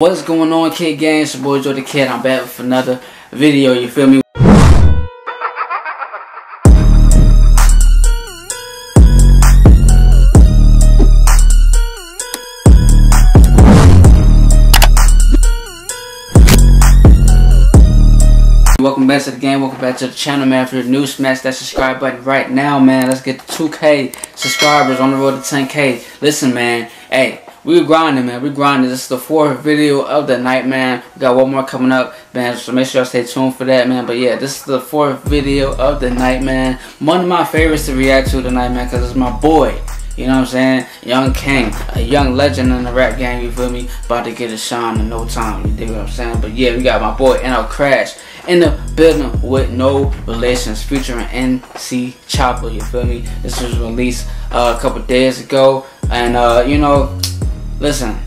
What's going on, Kidd Gang? It's your boy Jo DaKidd. I'm back with another video. You feel me? Welcome back to the game. Welcome back to the channel, man. If you're new, smash that subscribe button right now, man. Let's get 2K subscribers on the road to 10K. Listen, man. Hey, we grinding, man. We grinding. This is the fourth video of the night, man. We got one more coming up, man. So make sure y'all stay tuned for that, man. But yeah, this is the fourth video of the night, man. One of my favorites to react to tonight, man, because it's my boy. You know what I'm saying? Young King, a young legend in the rap game, you feel me? About to get a shine in no time, you dig what I'm saying? But yeah, we got my boy NL Crash in the building with no relations featuring NC Choppa, you feel me? This was released uh, a couple days ago. And uh, you know, listen,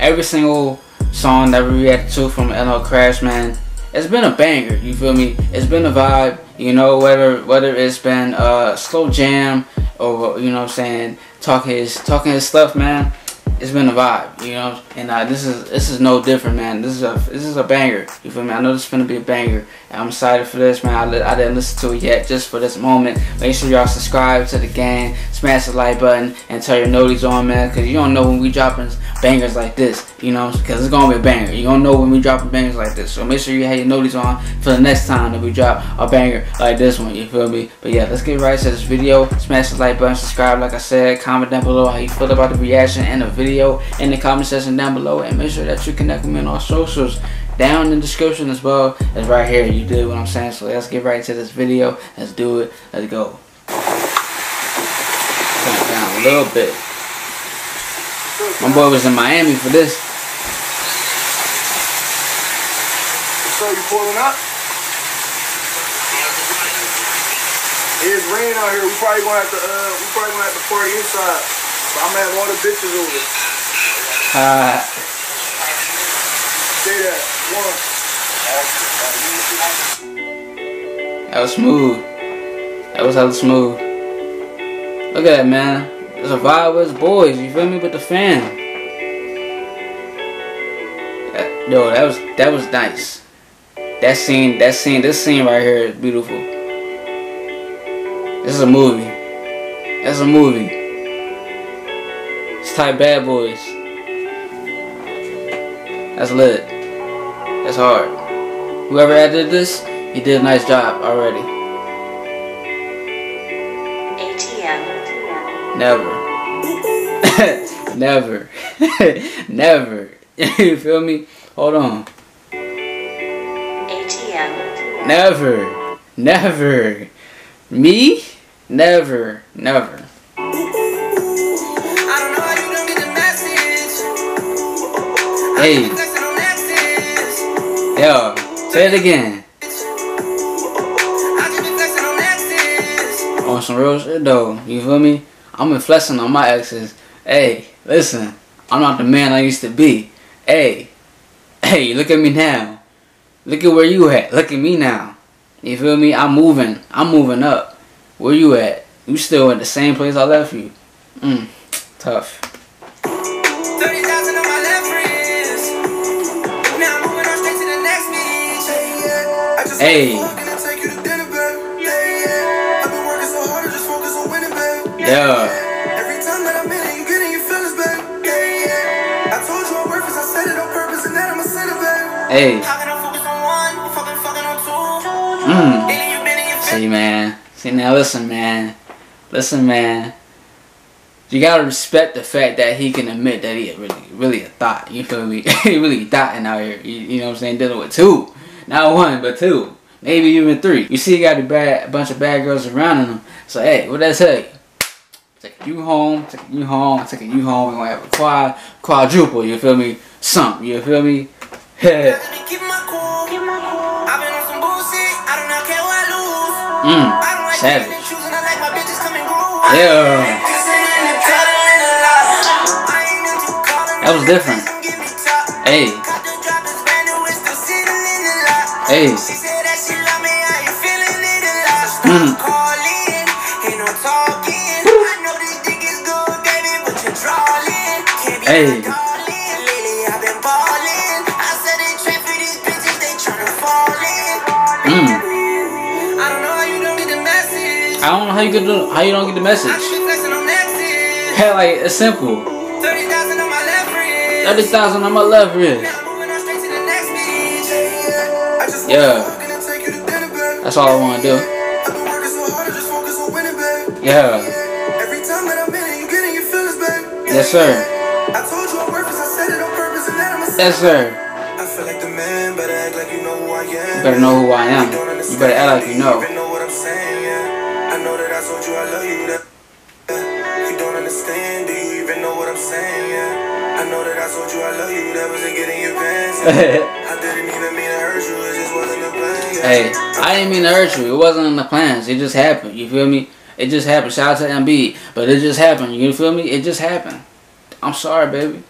every single song that we reacted to from NL Crash, man, it's been a banger. You feel me? It's been a vibe. You know, whether whether it's been a uh, slow jam or you know, what I'm saying talking his talking his stuff, man it's been a vibe, you know. And uh, this is this is no different, man. This is a this is a banger. You feel me? I know this is gonna be a banger. And I'm excited for this, man. I, I didn't listen to it yet, just for this moment. Make sure y'all subscribe to the gang, smash the like button, and tell your noties on, man. Cause you don't know when we dropping bangers like this, you know. Cause it's gonna be a banger. You don't know when we dropping bangers like this. So make sure you have your noties on for the next time that we drop a banger like this one. You feel me? But yeah, let's get right to this video. Smash the like button, subscribe, like I said. Comment down below how you feel about the reaction and the video in the comment section down below and make sure that you connect with me on all socials down in the description as well as right here you do what I'm saying so let's get right to this video let's do it let's go down a little bit my boy was in Miami for this so you pulling up it's raining out here we probably gonna have to uh we probably gonna have to party inside But I'm gonna have all the bitches over. Uh, Say that. One. That was smooth. That was hella smooth. Look at that, man. There's a vibe with boys, you feel me? With the fan. That, yo, that was that was nice. That scene, that scene, this scene right here is beautiful. This is a movie. That's a movie It's type bad boys. That's lit. That's hard. Whoever edited this, he did a nice job already. Never. Never. Never. you feel me? Hold on. ATM. Never. Never. Me? Never. Never. Hey. Yo, say it again. On some real shit though, you feel me? I'm inflexing on my exes. Hey, listen, I'm not the man I used to be. Hey, hey, look at me now. Look at where you at. Look at me now. You feel me? I'm moving. I'm moving up. Where you at? You still at the same place I left you. Mm, tough. Hey. Yeah. Hey. Mm. See, man. See, now listen, man. Listen, man. You gotta respect the fact that he can admit that he really, really a thought. You feel me? he really thoughting out here. You, you know what I'm saying? Dealing with two. Not one, but two. Maybe even three. You see, he got a, bad, a bunch of bad girls around him. So, hey, what that tell you? Take you home, take you home, taking you home. We're going to have a quad, quadruple, you feel me? Something, you feel me? Mmm, savage. Yeah. That was different. Hey. Hey. Hey. Mm. I don't know how you get the, how you don't get the message. Hey, like it's simple. Thirty thousand on my left wrist. Yeah. That's all I wanna do. Yeah. Yes, sir. Yes, sir. You better know who I am. You better act like you know. I know that I told you I love you. That you don't understand. Do you even know what I'm saying? I know that I told you I love you. That wasn't getting your pants. I you. The. Hey, I didn't mean to hurt you. It wasn't in the plans. It just happened. You feel me? It just happened. Shout out to MB. But it just happened. You feel me? It just happened. I'm sorry, baby.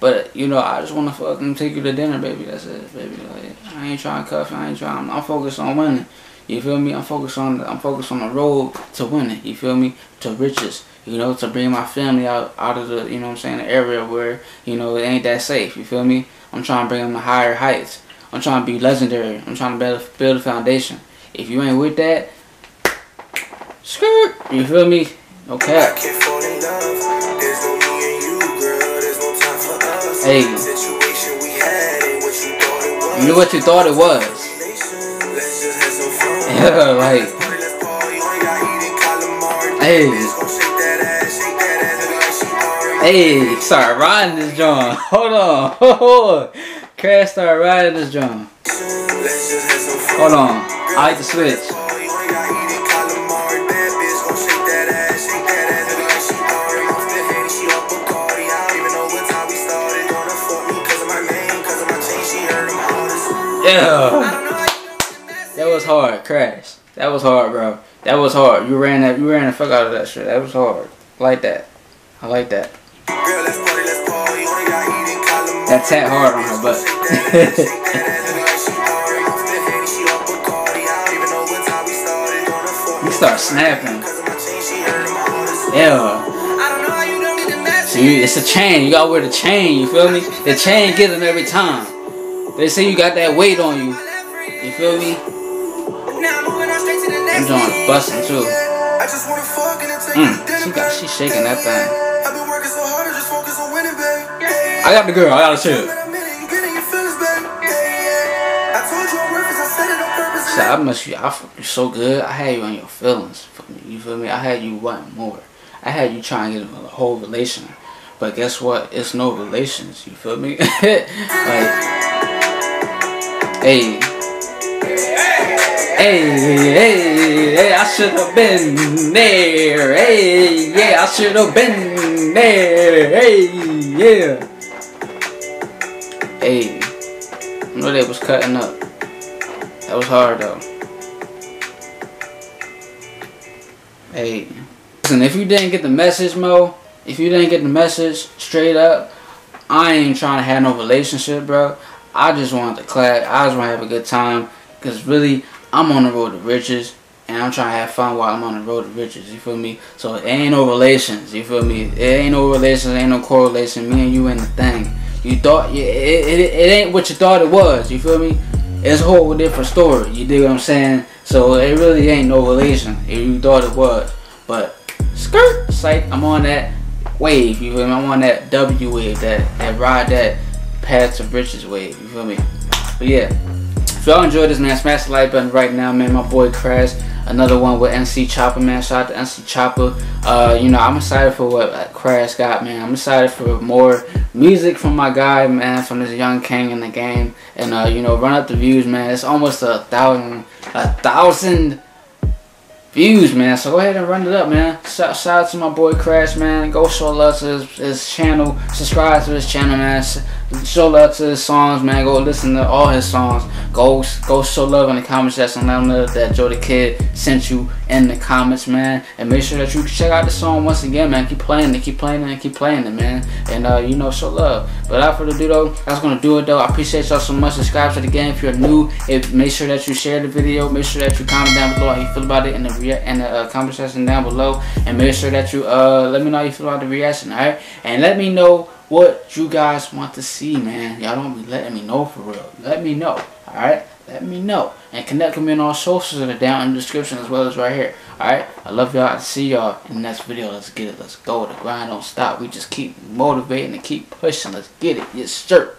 But, you know, I just want to fucking take you to dinner, baby. That's it, baby. Like, I ain't trying to cuff. I ain't trying. I'm focused on winning. You feel me? I'm focused on I'm focused on the road to winning. You feel me? To riches. You know, to bring my family out out of the you know what I'm saying the area where you know it ain't that safe. You feel me? I'm trying to bring them to higher heights. I'm trying to be legendary. I'm trying to build build a foundation. If you ain't with that, skirt. You feel me? Okay. You knew what you thought it was. Yeah, like. Hey. Hey, start riding this drum. Hold on. Hold on. Crash start riding this drum. Hold on. I like the switch. Yeah. That was hard, Crash. That was hard, bro. That was hard. You ran that. You ran the fuck out of that shit. That was hard. Like that. I like that. That tat hard on her butt. you start snapping. Yeah. See, it's a chain. You gotta wear the chain. You feel me? The chain gets them every time. They say you got that weight on you. You feel me? I'm doing busting too. Mm, she got she shaking that thing. I got the girl. I got chill. So I must you. I you so good. I had you on your feelings. You feel me? I had you wanting more. I had you trying to get a whole relation. But guess what? It's no relations. You feel me? like, hey. Hey, hey, hey, I should have been there. Hey, yeah, I should have been there. Hey, yeah. Hey, I know they was cutting up. That was hard though. Hey, listen, if you didn't get the message, Mo, if you didn't get the message straight up, I ain't trying to have no relationship, bro. I just wanted to clap. I just want to have a good time. Because really, I'm on the road to riches and I'm trying to have fun while I'm on the road to riches. You feel me? So it ain't no relations. You feel me? It ain't no relations. Ain't no correlation. Me and you ain't a thing. You thought it, it, it, ain't what you thought it was. You feel me? It's a whole different story. You dig what I'm saying? So it really ain't no relation. If you thought it was, but skirt, psych. I'm on that wave. You feel me? I'm on that W wave. That that ride that path to riches wave. You feel me? But yeah. If y'all enjoyed this, man, smash the like button right now, man. My boy Crash, another one with NC Choppa, man. Shout out to NC Choppa. Uh, you know, I'm excited for what Crash got, man. I'm excited for more music from my guy, man, from this young king in the game. And, uh, you know, run up the views, man. It's almost a thousand, a thousand views, man. So go ahead and run it up, man. Shout, shout out to my boy Crash, man. Go show love to his, his channel. Subscribe to his channel, man. Show love to his songs, man. Go listen to all his songs. Go go show love in the comment section. Let him know that Jo DaKidd sent you in the comments, man. And make sure that you check out the song once again, man. Keep playing it, keep playing it, and keep playing it, man. And, uh, you know, show love. But without further ado, though, that's to do it, though. I appreciate y'all so much. Subscribe to the game if you're new. If, make sure that you share the video. Make sure that you comment down below how you feel about it in the, in the uh, comment section down below. And make sure that you uh, let me know how you feel about the reaction, alright? And let me know what you guys want to see, man. Y'all don't be letting me know for real. Let me know. Alright? let me know. And connect with me on all socials that are down in the description as well as right here. Alright? I love y'all. I see y'all in the next video. Let's get it. Let's go. The grind don't stop. We just keep motivating and keep pushing. Let's get it. Yes, sir.